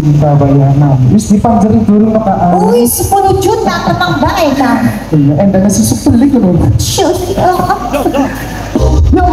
juta bayanan. Wis dipanjeri dulu no kak. Wih 10 juta tenang baik kan. Iya, endah nasi sup beli kan. Shush. Yo,